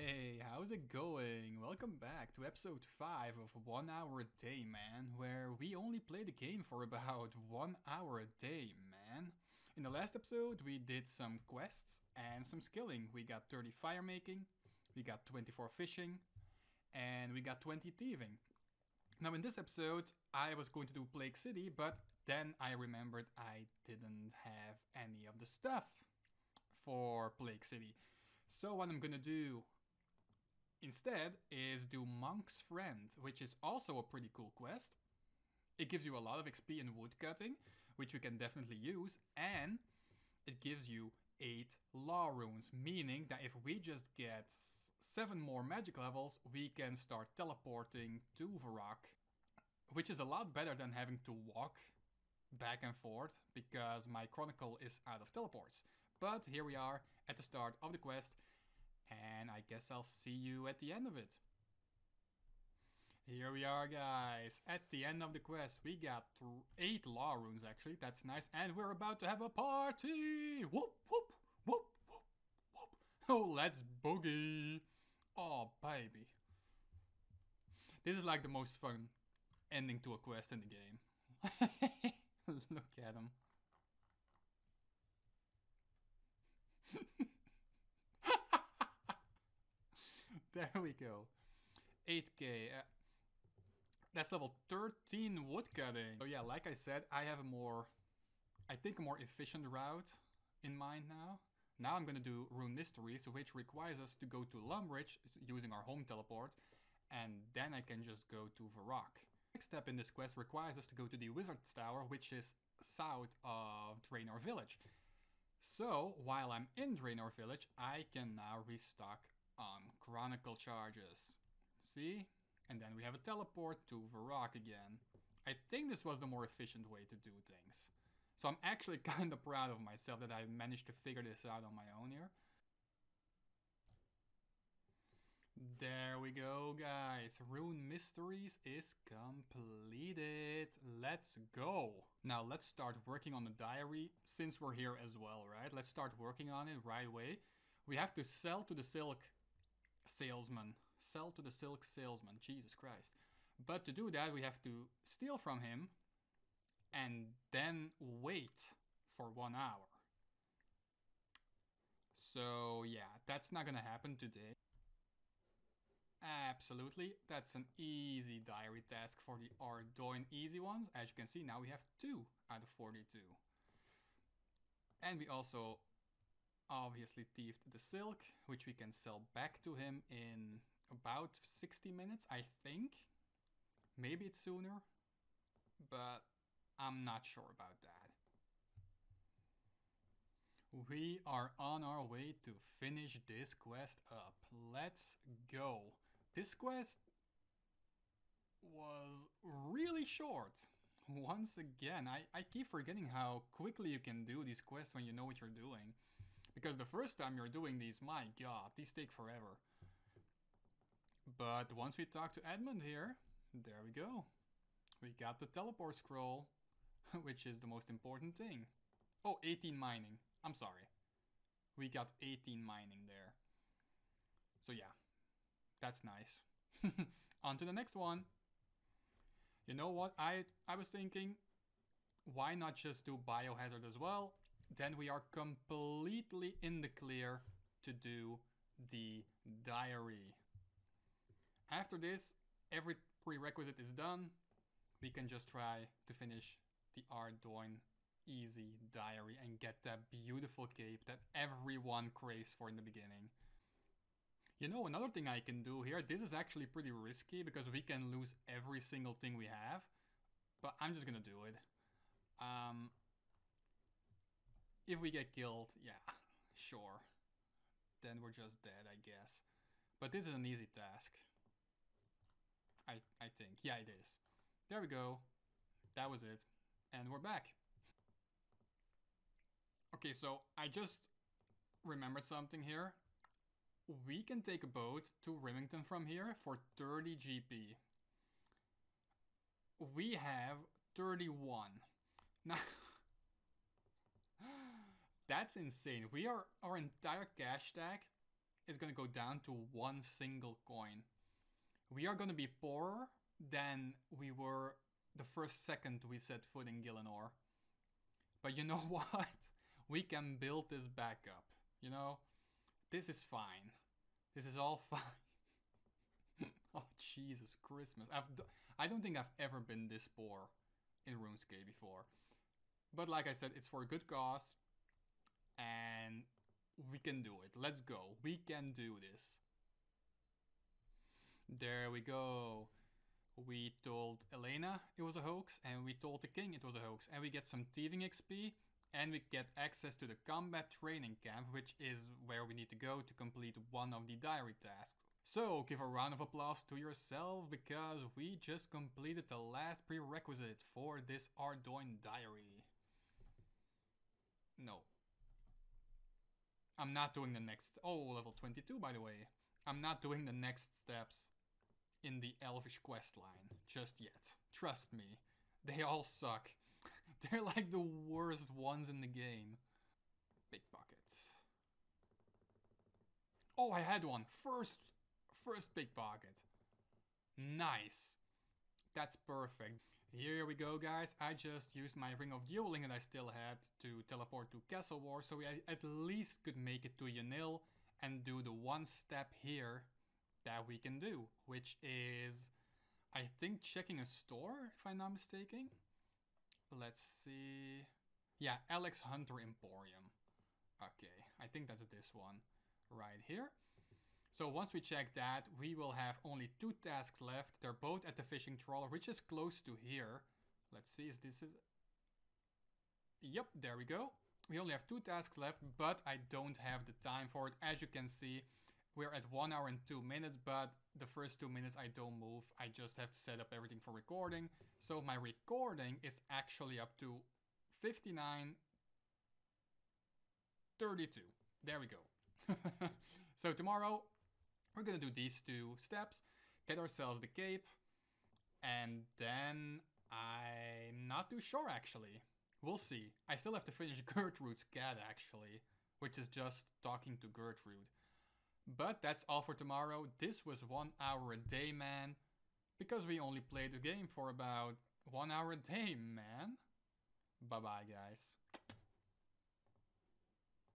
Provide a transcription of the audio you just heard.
Hey, how's it going? Welcome back to episode 5 of One Hour a Day, man, where we only play the game for about one hour a day, man. In the last episode, we did some quests and some skilling. We got 30 fire making, we got 24 fishing, and we got 20 thieving. Now, in this episode, I was going to do Plague City, but then I remembered I didn't have any of the stuff for Plague City. So what I'm gonna do instead is do Monk's Friend, which is also a pretty cool quest. It gives you a lot of XP in woodcutting, which you can definitely use, and it gives you 8 law runes, meaning that if we just get 7 more magic levels, we can start teleporting to Varrock, which is a lot better than having to walk back and forth because my chronicle is out of teleports. But here we are at the start of the quest, and I guess I'll see you at the end of it. Here we are, guys. At the end of the quest, we got eight law runes, actually. That's nice. And we're about to have a party! Whoop, whoop, whoop, whoop, whoop. Oh, let's boogie! Oh, baby. This is like the most fun ending to a quest in the game. Look at him. there we go. 8k. Uh, that's level 13 woodcutting. So yeah, like I said, I have a more, I think a more efficient route in mind now. Now I'm gonna do Rune Mysteries, which requires us to go to Lumbridge using our home teleport, and then I can just go to Varrock. Next step in this quest requires us to go to the Wizard's Tower, which is south of Draynor Village. So, while I'm in Draynor Village, I can now restock on Chronicle charges. See? And then we have a teleport to Varrock again. I think this was the more efficient way to do things. So I'm actually kind of proud of myself that I managed to figure this out on my own here. There we go, guys. Rune Mysteries is completed. Let's go. Now, let's start working on the diary since we're here as well, right? Let's start working on it right away. We have to sell to the silk salesman. Sell to the silk salesman. Jesus Christ. But to do that, we have to steal from him and then wait for one hour. So yeah, that's not gonna happen today. Absolutely, that's an easy diary task for the Ardougne easy ones. As you can see, now we have 2 out of 42. And we also obviously thieved the silk, which we can sell back to him in about 60 minutes, I think. Maybe it's sooner, but I'm not sure about that. We are on our way to finish this quest up. Let's go. This quest was really short. Once again, I, I keep forgetting how quickly you can do these quests when you know what you're doing. Because the first time you're doing these, my god, these take forever. But once we talk to Edmund here, there we go. We got the teleport scroll, which is the most important thing. Oh, 18 mining. I'm sorry. We got 18 mining there. So yeah, that's nice. On to the next one. You know what? I I was thinking, why not just do biohazard as well? Then we are completely in the clear to do the diary. After this, every prerequisite is done. We can just try to finish the Ardougne easy diary and get that beautiful cape that everyone craves for in the beginning. You know, another thing I can do here, this is actually pretty risky because we can lose every single thing we have, but I'm just gonna do it. Um, if we get killed, yeah, sure. Then we're just dead, I guess. But this is an easy task. I, I think. Yeah, it is. There we go. That was it. And we're back. Okay, so I just remembered something here we can take a boat to Rimmington from here for 30 GP. We have 31. Now, that's insane. We are our entire cash stack is gonna go down to one single coin. We are gonna be poorer than we were the first second we set foot in Gielinor. But you know what? We can build this back up. You know? This is fine. This is all fine. oh, Jesus Christmas. I've d- I don't think I've ever been this poor in RuneScape before. But like I said, it's for a good cause. And we can do it. Let's go. We can do this. There we go. We told Elena it was a hoax, and we told the king it was a hoax, and we get some thieving XP, and we get access to the combat training camp, which is where we need to go to complete one of the diary tasks. So, give a round of applause to yourself because we just completed the last prerequisite for this Ardougne diary. No. I'm not doing the next. Oh, level 22, by the way. I'm not doing the next steps in the Elvish quest line just yet. Trust me, they all suck. They're like the worst ones in the game. Big pocket. Oh, I had one. First, first big pocket. Nice. That's perfect. Here we go, guys. I just used my Ring of Dueling that I still had to teleport to Castle War, so I at least could make it to Yanille and do the one step here that we can do, which is, I think, checking a store, if I'm not mistaken. Let's see. Yeah, Aleck's Hunter Emporium. Okay, I think that's this one right here. So once we check that, we will have only two tasks left. They're both at the fishing trawler, which is close to here. Let's see, is this is... Yep, there we go. We only have two tasks left, but I don't have the time for it. As you can see, we're at one hour and two minutes, but the first two minutes I don't move. I just have to set up everything for recording. So my recording is actually up to 59, 32. There we go. so tomorrow we're gonna do these two steps, get ourselves the cape, and then I'm not too sure actually. We'll see. I still have to finish Gertrude's cat actually, which is just talking to Gertrude. But that's all for tomorrow. This was one hour a day, man. Because we only played the game for about one hour a day, man. Bye bye, guys.